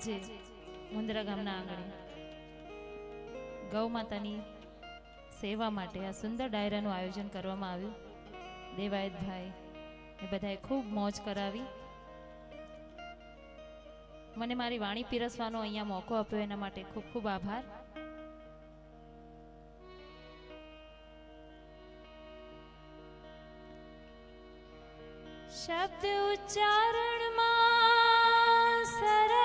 આજે મુંદરા ગામના આંગણે ગૌ માતાની સેવા માટે આ સુંદર ડાયરાનું આયોજન કરવામાં આવ્યું. દેવાયતભાઈ એ બધાએ ખૂબ મોજ કરાવી. મને મારી વાણી પીરસવાનો અહીંયા મોકો આપ્યો, એના માટે ખૂબ ખૂબ આભાર. શબ્દ ઉચ્ચારણમાં સરળ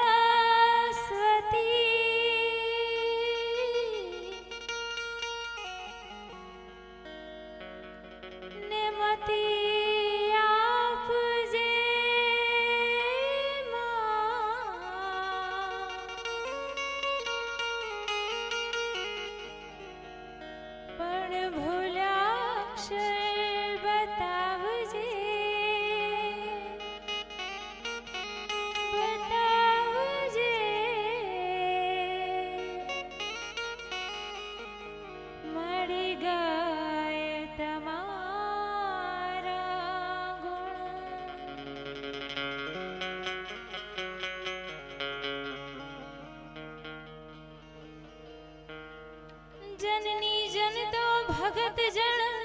જન તો ભગત જણ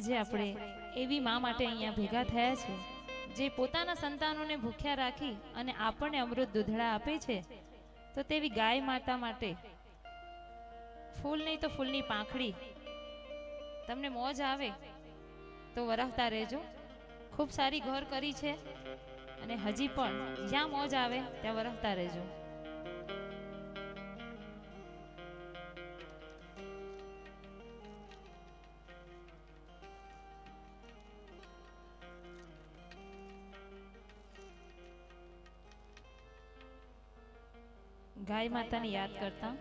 આજે આપણે એવી મા માટે અહીંયા ભેગા થયા છે, જે પોતાના સંતાનોને ભૂખ્યા રાખી અને આપણને અમૃત દૂધડા આપે છે. તો તેવી ગાય માતા માટે ફૂલ નહીં તો ફૂલની પાંખડી. તમને મોજ આવે તો વરાવતા રહેજો. ખૂબ સારી ઘર કરી છે અને હજી પણ જ્યાં મોજ આવે ત્યાં વરસતા રહેજો. ગાય માતાને યાદ કરતા.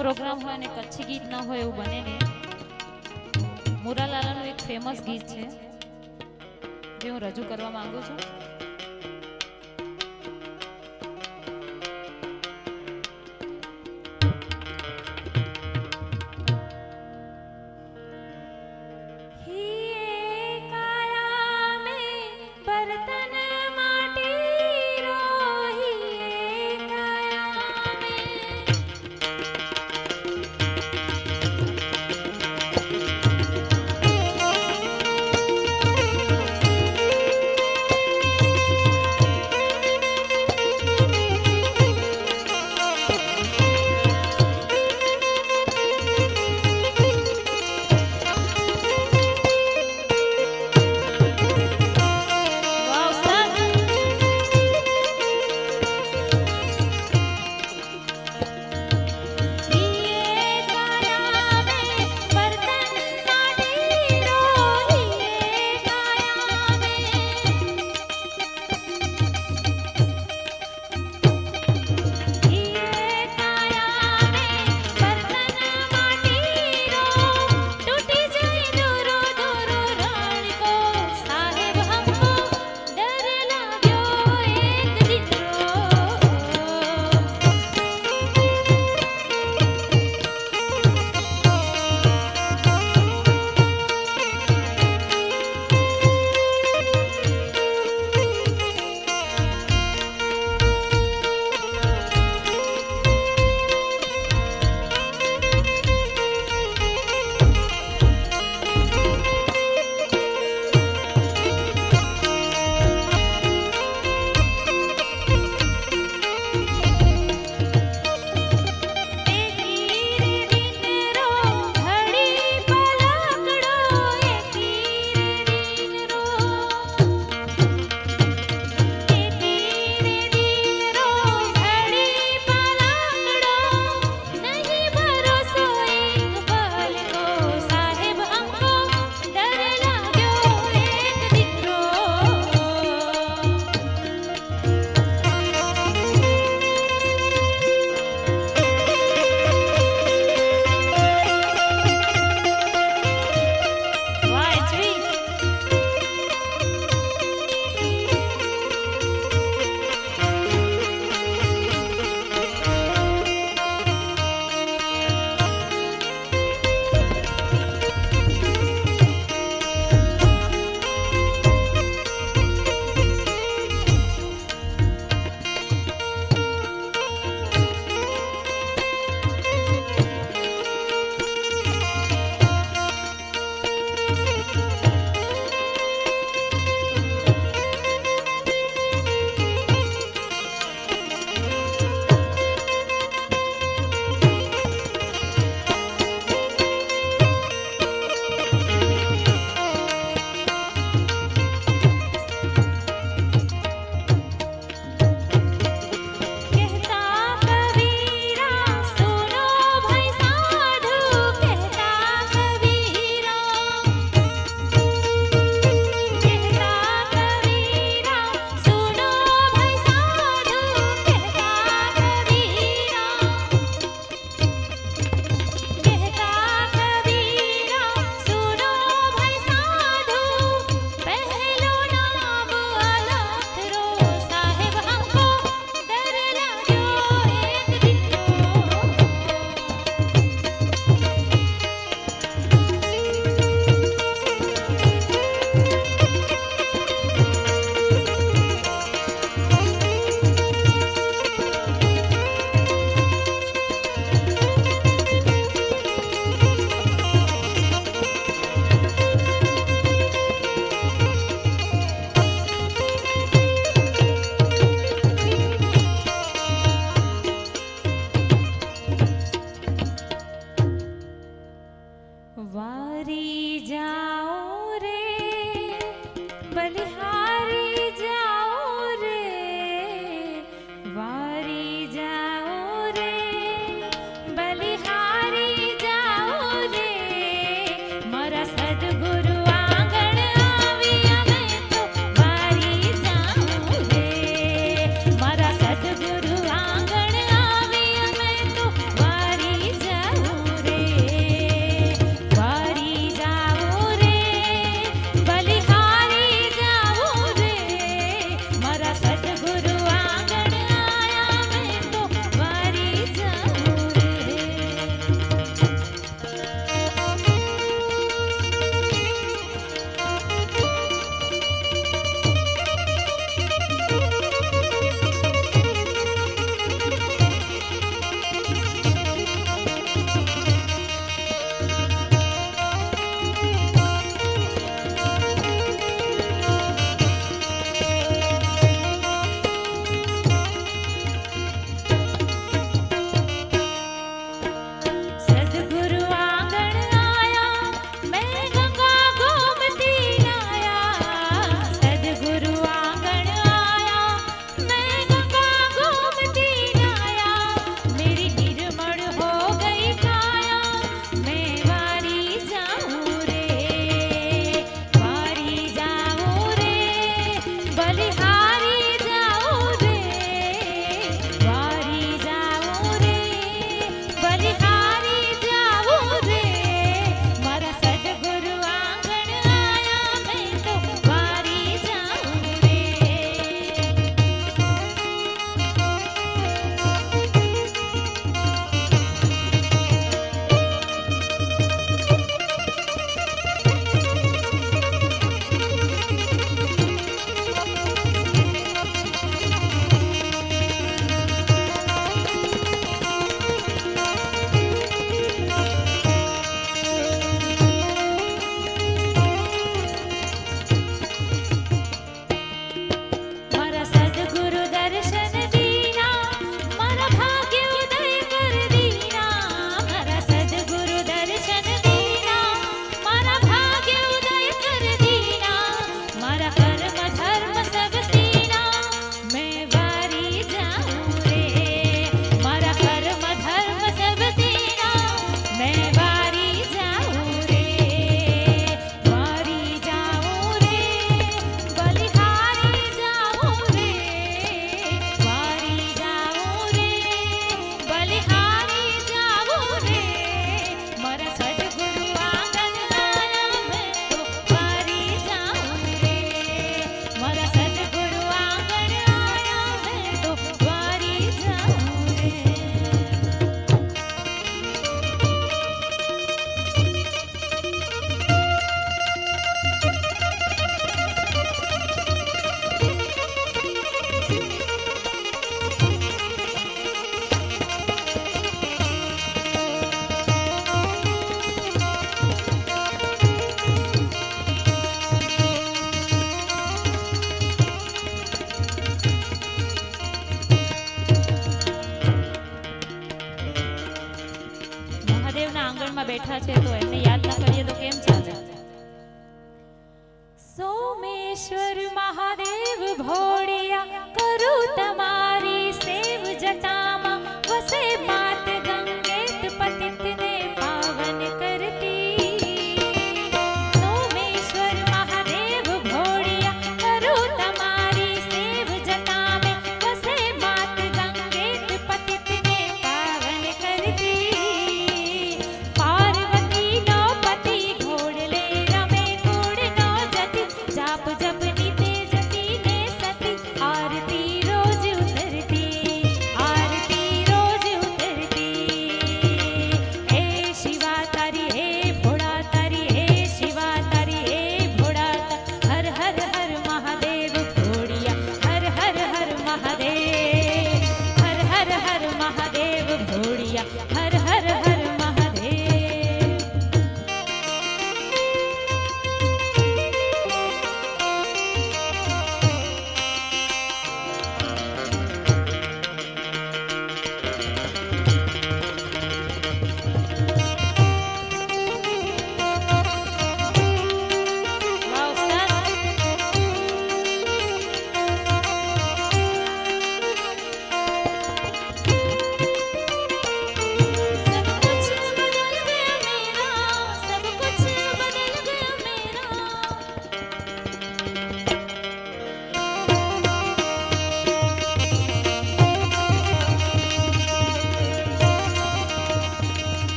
પ્રોગ્રામ હોય અને કચ્છી ગીત ન હોય એવું બને ને મુરાલાલાનું એક ફેમસ ગીત છે, જે હું રજૂ કરવા માંગુ છું. बलिहार બેઠા છે તો એમને યાદ ન કરીએ તો કેમ ચાલે? સોમેશ્વર મહાદેવ ભોળિયા કરું તમારા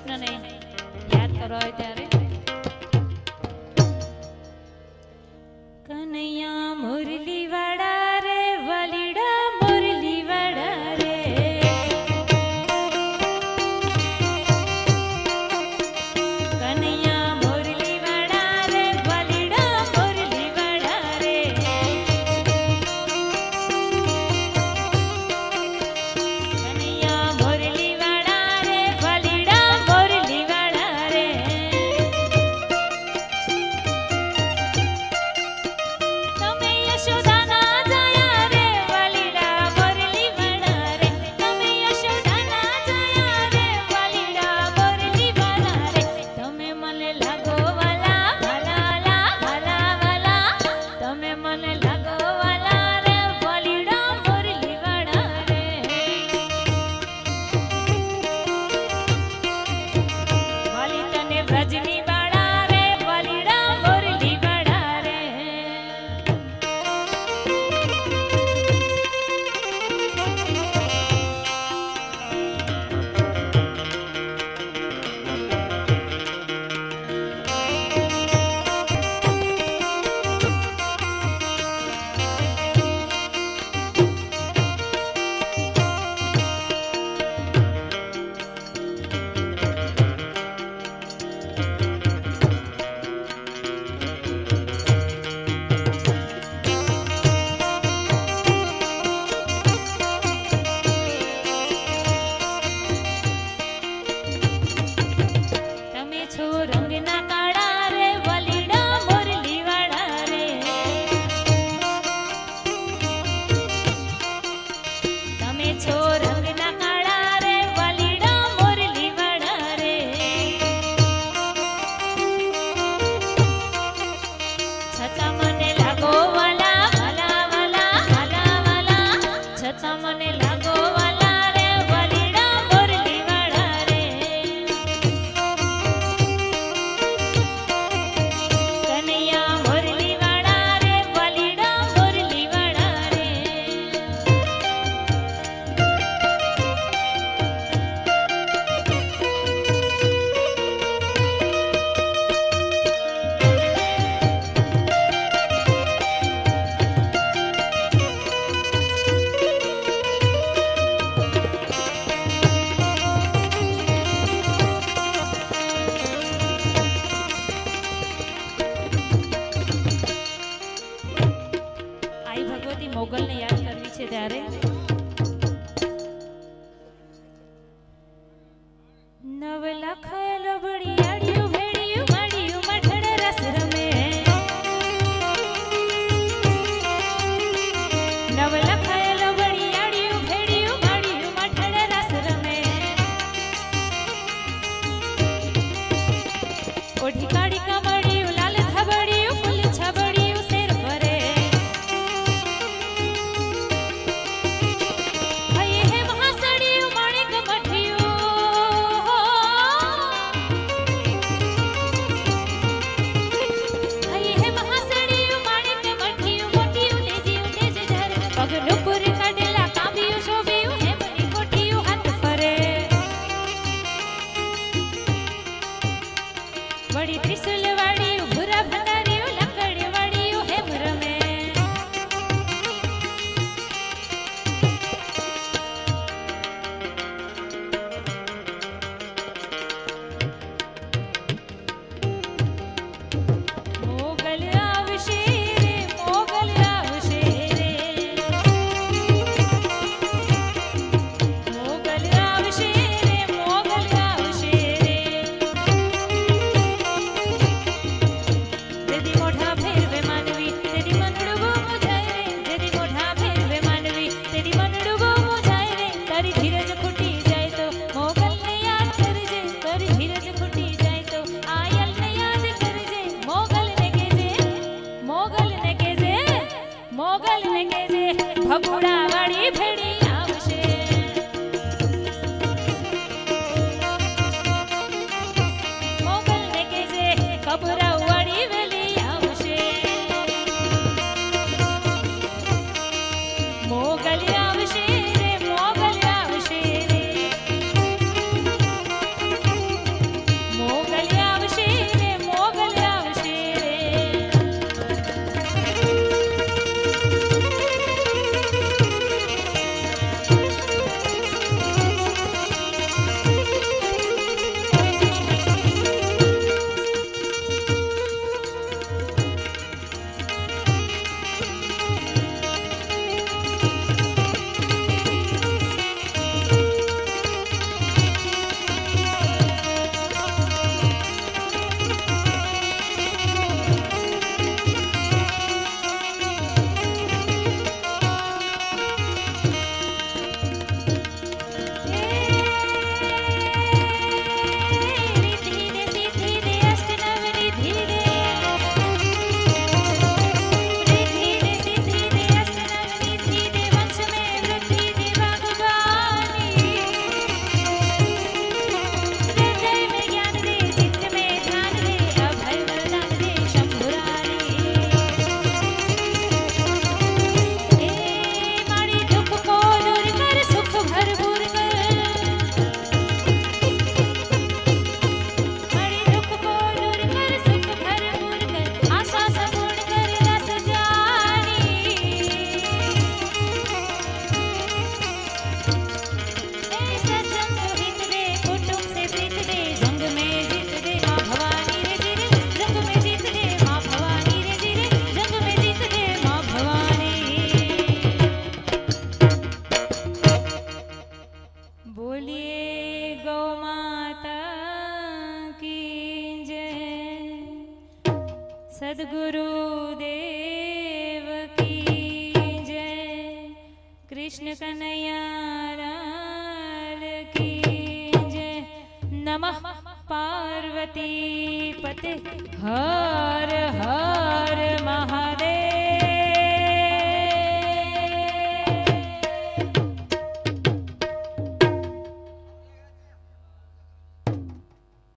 કૃષ્ણને યાદ કરવા હોય ત્યારે? Kanaiya Murali thật lắm